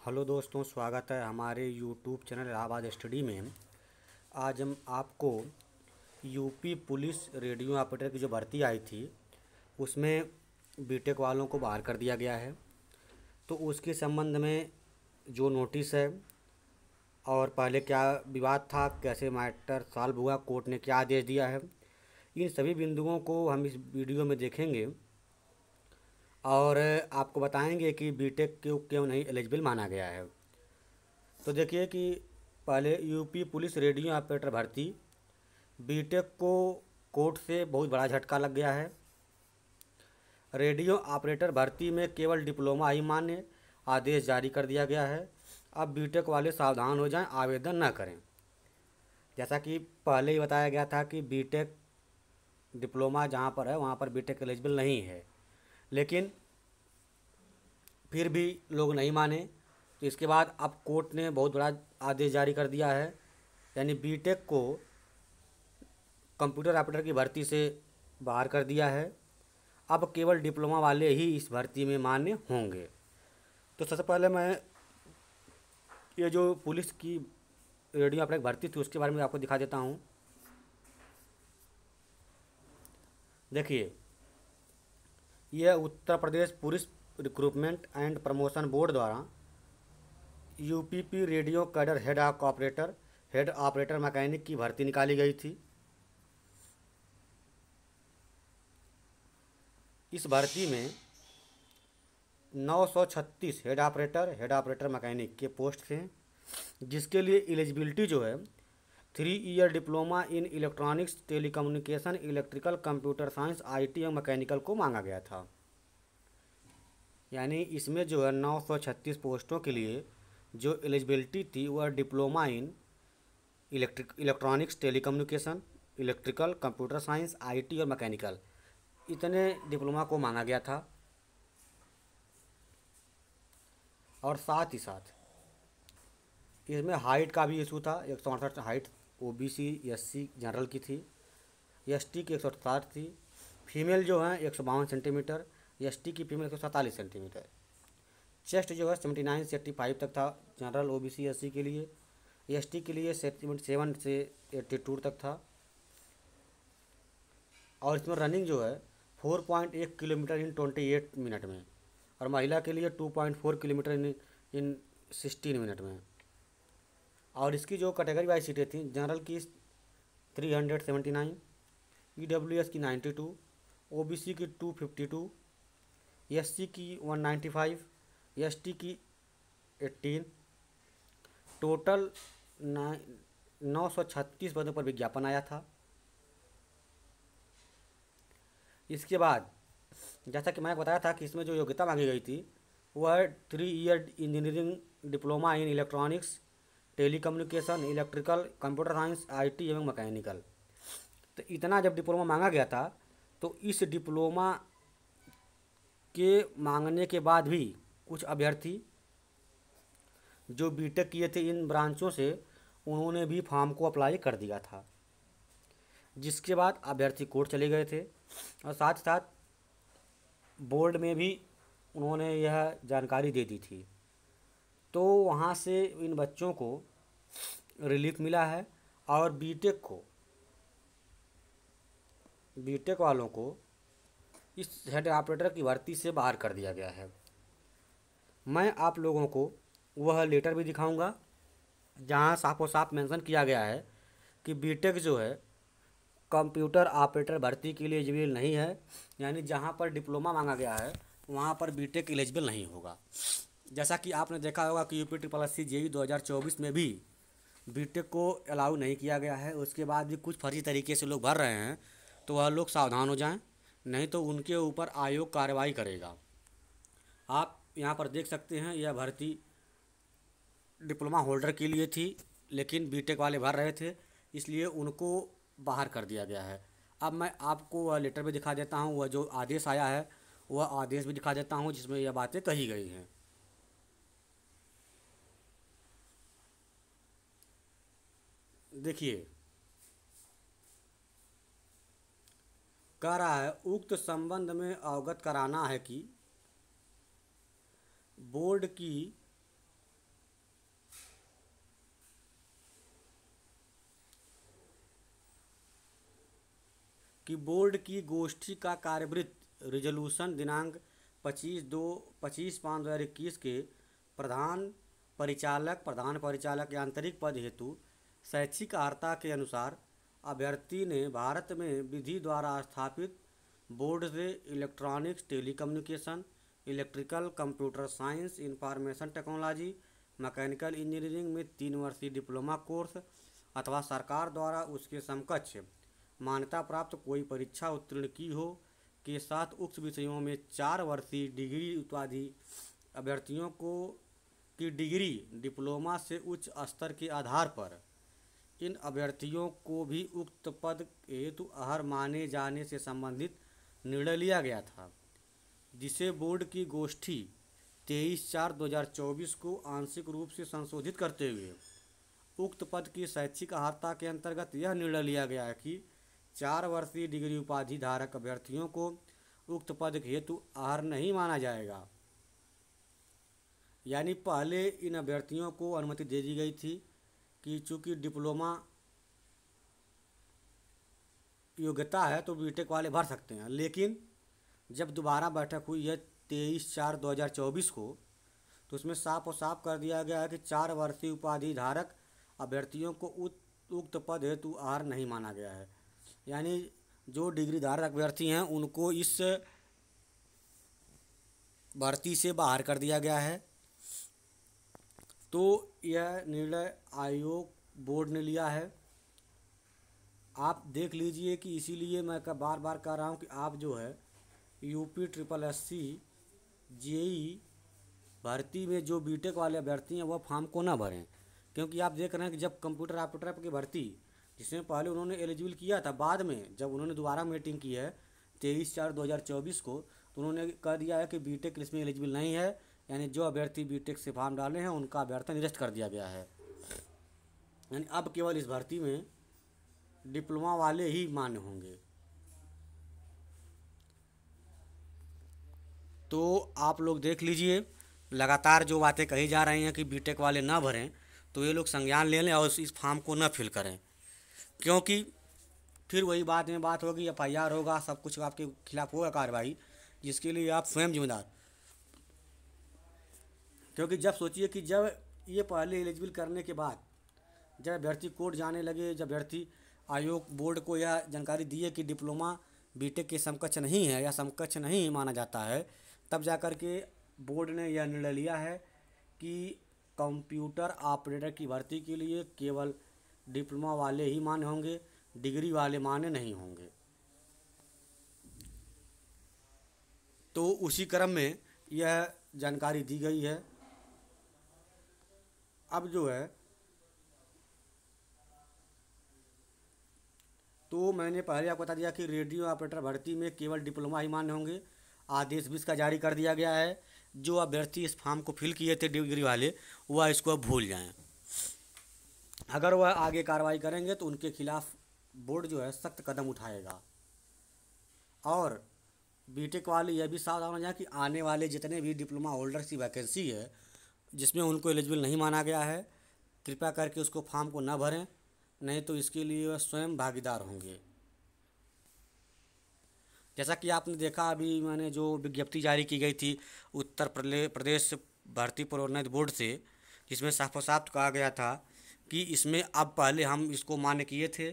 Hello दोस्तों, स्वागत है हमारे यूट्यूब चैनल इलाहाबाद स्टडी में। आज हम आपको यूपी पुलिस रेडियो ऑपरेटर की जो भर्ती आई थी, उसमें बीटेक वालों को बाहर कर दिया गया है। तो उसके संबंध में जो नोटिस है, और पहले क्या विवाद था, कैसे मैटर सॉल्व हुआ, कोर्ट ने क्या आदेश दिया है, इन सभी बिंदुओं को हम इस वीडियो में देखेंगे। और आपको बताएँगे कि बीटेक क्यों क्यों नहीं एलिजिबल माना गया है। तो देखिए कि पहले यूपी पुलिस रेडियो ऑपरेटर भर्ती। बीटेक को कोर्ट से बहुत बड़ा झटका लग गया है। रेडियो ऑपरेटर भर्ती में केवल डिप्लोमा ही मान्य आदेश जारी कर दिया गया है। अब बीटेक वाले सावधान हो जाएँ, आवेदन न करें। जैसा कि पहले ही बताया गया था कि बीटेक डिप्लोमा जहाँ पर है, वहाँ पर बीटेक एलिजिबल नहीं है। लेकिन फिर भी लोग नहीं माने। तो इसके बाद अब कोर्ट ने बहुत बड़ा आदेश जारी कर दिया है। यानी बीटेक को कंप्यूटर ऑपरेटर की भर्ती से बाहर कर दिया है। अब केवल डिप्लोमा वाले ही इस भर्ती में मान्य होंगे। तो सबसे पहले मैं ये जो पुलिस की रेडियो ऑपरेटर भर्ती थी, उसके बारे में आपको दिखा देता हूँ। देखिए यह Uttar Pradesh police recruitment and promotion board द्वारा UPP radio cadre head operator head operator mechanic की भर्ती निकाली गई थी। इस भर्ती में 936 head operator head operator mechanic के पोस्ट थे, जिसके लिए एलिजिबिलिटी जो है three year diploma in electronics telecommunication electrical computer science IT और मैकेनिकल को मांगा गया था। यानी इसमें जो है नौ सौ छत्तीस पोस्टों के लिए जो एलिजिबिलिटी थी वह diploma in electric, electronics, telecommunication, electrical, computer science, IT और मैकेनिकल। इतने डिप्लोमा को मांगा गया था। और साथ ही साथ, इसमें हाइट का भी इशू था। एक सौ अड़सठ height O B C S C general की थी। एस टी की एक सौ साठ थी। फीमेल जो है, एक सौ बावन सेंटीमीटर। एस टी की फीमेल एक सौ सैंतालीस सेंटीमीटर। चेस्ट जो है सेवेंटी नाइन से एट्टी फाइव तक था, general O B C S C के लिए। एस टी के लिए सेवन से एट्टी टू तक था। और इसमें रनिंग जो है, फोर पॉइंट एक kilometre in twenty eight minute में, और महिला के लिए two point four kilometre in in sixteen minute में। और इसकी जो कैटेगरी वाइज सीटें थी, जनरल की three hundred seventy nine E W S की ninety two O B C की two fifty two S C की one ninety five S T की एट्टीन टोटल नौ सौ छत्तीस पदों पर विज्ञापन आया था। इसके बाद, जैसा कि मैंने बताया था कि इसमें जो योग्यता मांगी गई थी, वह three year engineering diploma in electronics telecommunication electrical computer science IT एवं मैकेनिकल तो इतना जब डिप्लोमा मांगा गया था तो इस डिप्लोमा के मांगने के बाद भी कुछ अभ्यर्थी जो बीटेक किए थे इन ब्रांचों से, उन्होंने भी फॉर्म को अप्लाई कर दिया था। जिसके बाद अभ्यर्थी कोर्ट चले गए थे। और साथ साथ बोर्ड में भी उन्होंने यह जानकारी दे दी थी। तो वहाँ से इन बच्चों को रिलीफ मिला है और बीटेक को बीटेक वालों को इस हेड ऑपरेटर की भर्ती से बाहर कर दिया गया है। मैं आप लोगों को वह लेटर भी दिखाऊँगा, जहाँ साफो साफ़ मेंशन किया गया है कि बीटेक जो है कंप्यूटर ऑपरेटर भर्ती के लिए एलिजिबल नहीं है, यानी जहाँ पर डिप्लोमा मांगा गया है, वहाँ पर बीटेक एलिजिबल नहीं होगा। जैसा कि आपने देखा होगा कि UP triple S C JE दो में भी बीटेक को अलाउ नहीं किया गया है, उसके बाद भी कुछ फर्जी तरीके से लोग भर रहे हैं तो वह लोग सावधान हो जाएँ। नहीं तो उनके ऊपर आयोग कार्रवाई करेगा। आप यहाँ पर देख सकते हैं, यह भर्ती डिप्लोमा होल्डर के लिए थी, लेकिन बीटेक वाले भर रहे थे, इसलिए उनको बाहर कर दिया गया है। अब मैं आपको वह लेटर भी दिखा देता हूँ, वह जो आदेश आया है, वह आदेश भी दिखा देता हूँ, जिसमें यह बातें कही गई हैं। देखिए कह रहा है, उक्त संबंध में अवगत कराना है कि बोर्ड की कि बोर्ड की गोष्ठी का कार्यवृत्त रिजोल्यूशन दिनांक 25 दो 25 पाँच दो हज़ार इक्कीस के प्रधान परिचालक प्रधान परिचालक यांत्रिक पद हेतु शैक्षिक आर्ता के अनुसार अभ्यर्थी ने भारत में विधि द्वारा स्थापित बोर्ड से electronics telecommunication, electrical computer science, information technology, mechanical engineering में तीन वर्षीय डिप्लोमा कोर्स अथवा सरकार द्वारा उसके समकक्ष मान्यता प्राप्त कोई परीक्षा उत्तीर्ण की हो के साथ उक्त विषयों में चार वर्षीय डिग्री उपाधि अभ्यर्थियों को की डिग्री, डिप्लोमा से उच्च स्तर के आधार पर इन अभ्यर्थियों को भी उक्त पद हेतु अहर माने जाने से संबंधित निर्णय लिया गया था, जिसे बोर्ड की गोष्ठी तेईस चार दो हज़ार चौबीस को आंशिक रूप से संशोधित करते हुए उक्त पद की शैक्षिक अर्हता के अंतर्गत यह निर्णय लिया गया है कि चार वर्षीय डिग्री उपाधि धारक अभ्यर्थियों को उक्त पद हेतु आहर नहीं माना जाएगा। यानी पहले इन अभ्यर्थियों को अनुमति दे दी गई थी। कि चूँकि डिप्लोमा योग्यता है तो बीटेक वाले भर सकते हैं। लेकिन जब दोबारा बैठक हुई है तेईस चार दो हज़ार चौबीस को तो उसमें साफ़ और साफ़ कर दिया गया है कि चार वर्षीय उपाधि धारक अभ्यर्थियों को उक्त पद हेतु आहार नहीं माना गया है। यानी जो डिग्री धारक अभ्यर्थी हैं, उनको इस भर्ती से बाहर कर दिया गया है। तो यह निर्णय आयोग, बोर्ड ने लिया है। आप देख लीजिए कि इसीलिए मैं बार बार कह रहा हूँ कि आप जो है UP triple S C JE भर्ती में जो बीटेक वाले अभ्यर्थी हैं, वह फॉर्म को ना भरें। क्योंकि आप देख रहे हैं कि जब कंप्यूटर ऑपरेटर की भर्ती, जिसमें पहले उन्होंने एलिजिबल किया था, बाद में जब उन्होंने दोबारा मीटिंग की है, तेईस चार दो हज़ार चौबीस को तो उन्होंने कह दिया है कि बीटेक इसमें एलिजिबल नहीं है। यानी जो अभ्यर्थी बीटेक से फॉर्म डाले हैं, उनका अभ्यर्थन निरस्त कर दिया गया है। यानी अब केवल इस भर्ती में डिप्लोमा वाले ही मान्य होंगे। तो आप लोग देख लीजिए, लगातार जो बातें कही जा रही हैं कि बीटेक वाले ना भरें तो ये लोग संज्ञान ले लें और इस फॉर्म को ना फिल करें। क्योंकि फिर वही बात में बात होगी, एफ़ आई आर होगा, सब कुछ आपके खिलाफ होगा कार्रवाई, जिसके लिए आप स्वयं जिम्मेदार। क्योंकि जब सोचिए कि जब ये पहले एलिजिबल करने के बाद जब अभ्यर्थी कोर्ट जाने लगे, जब अभ्यर्थी आयोग, बोर्ड को यह जानकारी दी है कि डिप्लोमा बीटेक के समकक्ष नहीं है या समकक्ष नहीं माना जाता है, तब जा कर के बोर्ड ने यह निर्णय लिया है कि कंप्यूटर ऑपरेटर की भर्ती के लिए केवल डिप्लोमा वाले ही मान्य होंगे, डिग्री वाले मान्य नहीं होंगे। तो उसी क्रम में यह जानकारी दी गई है। अब जो है तो मैंने पहले आपको बता दिया कि रेडियो ऑपरेटर भर्ती में केवल डिप्लोमा ही मान्य होंगे। आदेश भी इसका जारी कर दिया गया है। जो अभ्यर्थी इस फॉर्म को फिल किए थे डिग्री वाले, वह इसको अब भूल जाएँ। अगर वह आगे कार्रवाई करेंगे तो उनके खिलाफ बोर्ड जो है, सख्त कदम उठाएगा। और बीटेक वाले यह भी सावधान हो जाए कि आने वाले जितने भी डिप्लोमा होल्डर्स की वैकेंसी है जिसमें उनको एलिजिबल नहीं माना गया है, कृपया करके उसको फॉर्म को न भरें, नहीं तो इसके लिए वह स्वयं भागीदार होंगे। जैसा कि आपने देखा, अभी मैंने जो विज्ञप्ति जारी की गई थी उत्तर प्रदेश भारतीय प्रोन्नत बोर्ड से, जिसमें साफ़ साफ़ कहा गया था कि इसमें अब पहले हम इसको मान्य किए थे,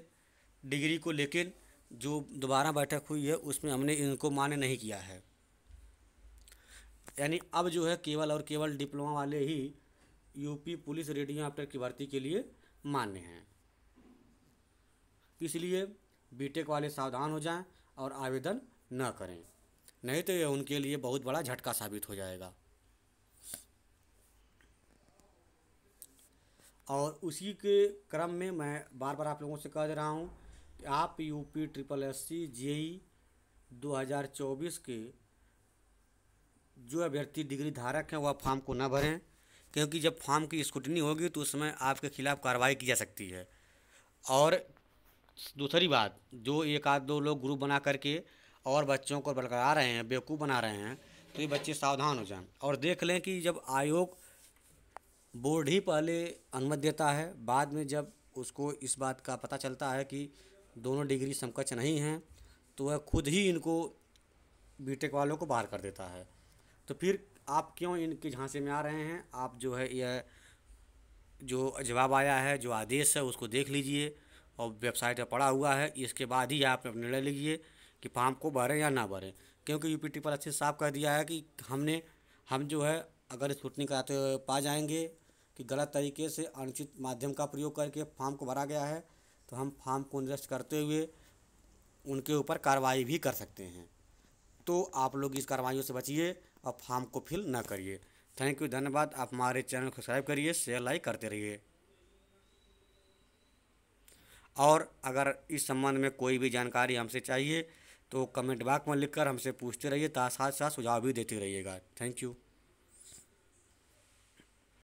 डिग्री को लेकिन जो दोबारा बैठक हुई है, उसमें हमने इनको मान्य नहीं किया है। यानी अब जो है केवल और केवल डिप्लोमा वाले ही यूपी पुलिस रेडियो ऑपरेटर की भर्ती के लिए मान्य हैं। इसलिए बीटेक वाले सावधान हो जाएँ और आवेदन न करें। नहीं तो यह उनके लिए बहुत बड़ा झटका साबित हो जाएगा। और उसी के क्रम में मैं बार बार आप लोगों से कह दे रहा हूँ कि आप UP triple S C JE दो हज़ार चौबीस के जो अभ्यर्थी डिग्री धारक हैं वह फॉर्म को न भरें, क्योंकि जब फॉर्म की स्क्रूटनी होगी तो उसमें आपके खिलाफ़ कार्रवाई की जा सकती है। और दूसरी बात, जो एक आध दो लोग ग्रुप बना करके और बच्चों को बरकरार रहे हैं, बेवकूफ़ बना रहे हैं तो ये बच्चे सावधान हो जाएँ। और देख लें कि जब आयोग बोर्ड ही पहले अनुमति देता है, बाद में जब उसको इस बात का पता चलता है कि दोनों डिग्री समकक्ष नहीं हैं तो वह खुद ही इनको बीटेक वालों को बाहर कर देता है। तो फिर आप क्यों इनके झांसे में आ रहे हैं? आप जो है यह जो जवाब आया है, जो आदेश है, उसको देख लीजिए। और वेबसाइट पर पड़ा हुआ है, इसके बाद ही आप निर्णय लीजिए कि फार्म को भरें या ना भरें। क्योंकि यू पी पर अच्छे साफ़ कर दिया है कि हमने, हम जो है, अगर स्क्रूटनी कराते पा जाएँगे कि गलत तरीके से अनुचित माध्यम का प्रयोग करके फार्म को भरा गया है तो हम फार्म को निरस्त करते हुए उनके ऊपर कार्रवाई भी कर सकते हैं। तो आप लोग इस कार्रवाइयों से बचिए। और फॉर्म को फिल ना करिए। थैंक यू धन्यवाद। आप हमारे चैनल को सब्सक्राइब करिए शेयर लाइक करते रहिए। और अगर इस संबंध में कोई भी जानकारी हमसे चाहिए तो कमेंट बॉक्स में लिखकर हमसे पूछते रहिए साथ साथ सुझाव भी देते रहिएगा। Thank you